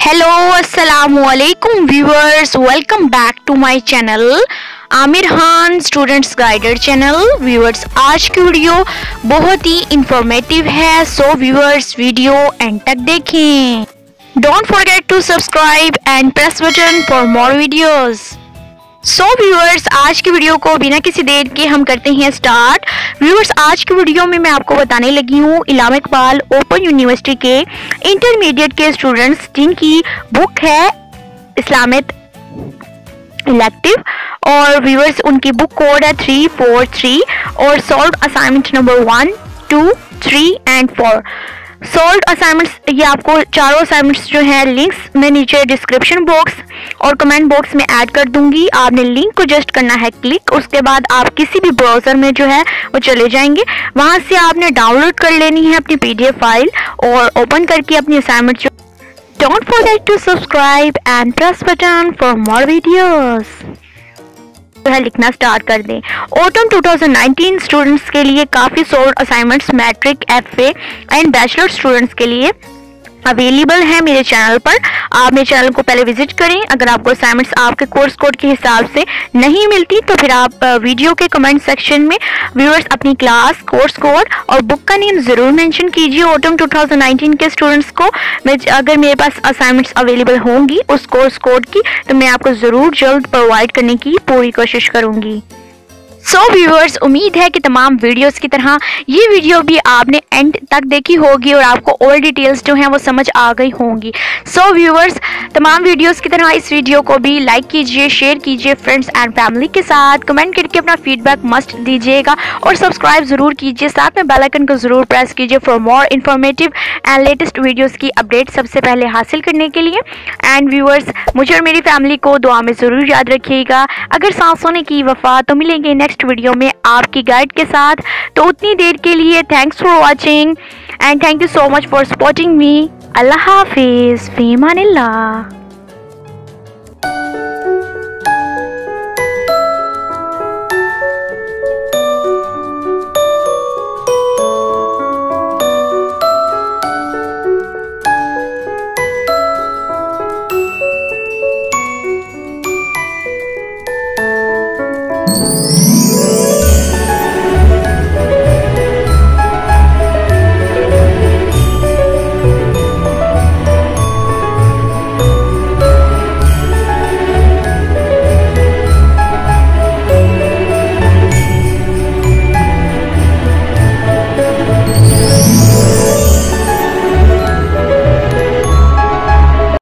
Hello अस्सलाम वालेकुम viewers welcome back to my channel Aamir Khan students guider channel viewers आज की video बहुत ही इंफॉर्मेटिव है सो व्यूअर्स वीडियो एंड तक देखें। Don't forget to subscribe and press button for more videos so so, viewers आज की video को बिना किसी देर के हम करते हैं स्टार्ट व्यूअर्स आज की वीडियो में मैं आपको बताने लगी हूँ इलाम इकबाल ओपन यूनिवर्सिटी के इंटरमीडिएट के स्टूडेंट्स जिनकी बुक है इस्लामिक इलेक्टिव और व्यूअर्स उनकी बुक कोड है थ्री फोर थ्री और solve assignment number one two three and four solved assignments ये आपको चारों असाइनमेंट्स जो हैं लिंक्स मैं नीचे डिस्क्रिप्शन बॉक्स और कमेंट बॉक्स में ऐड कर दूँगी। आपने लिंक को जस्ट करना है क्लिक उसके बाद आप किसी भी ब्राउज़र में जो है, वो चले जाएँगे। वहाँ से आपने डाउनलोड कर लेनी है अपनी पीडीएफ फ़ाइल और ओपन करके अपनी assignment don't forget to subscribe and press button for more videos जो है लिखना स्टार्ट कर दें। ऑटम 2019 स्टूडेंट्स के लिए काफ़ी solved assignments matric FA and bachelor students के लिए अवेलेबल है मेरे चैनल पर। आप मेरे चैनल को पहले विज़िट करें। अगर आपको असाइनमेंट्स आपके कोर्स कोड के हिसाब से नहीं मिलती तो फिर आप वीडियो के कमेंट सेक्शन में व्यूअर्स अपनी क्लास कोर्स कोड और बुक का नेम ज़रूर मेंशन कीजिए। ऑटम 2019 के स्टूडेंट्स को मैं अगर मेरे पास असाइनमेंट्स अवेलेबल होंगी उस कोर्स कोड की तो मैं आपको ज़रूर जल्द प्रोवाइड करने की पूरी कोशिश करूँगी। सो so, व्यूअर्स उम्मीद है कि तमाम वीडियोस की तरह ये वीडियो भी आपने एंड तक देखी होगी और आपको और डिटेल्स जो हैं वो समझ आ गई होंगी। सो so, व्यूअर्स तमाम वीडियोस की तरह इस वीडियो को भी लाइक कीजिए शेयर कीजिए फ्रेंड्स एंड फैमिली के साथ। कमेंट करके अपना फीडबैक मस्ट दीजिएगा और सब्सक्राइब ज़रूर कीजिए। साथ में बेलाइकन को ज़रूर प्रेस कीजिए for more informative and latest videos की अपडेट सबसे पहले हासिल करने के लिए। एंड व्यूअर्स मुझे और मेरी फैमिली को दुआ में ज़रूर याद रखिएगा। अगर सांसों ने की वफा तो मिलेंगे नेक्स्ट वीडियो में आपकी गाइड के साथ। तो उतनी देर के लिए thanks for watching and thank you so much for supporting me अल्लाह हाफिज़ फ़ीमान